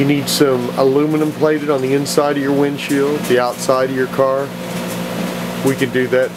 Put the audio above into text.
you need some aluminum plated on the inside of your windshield, the outside of your car, we can do that.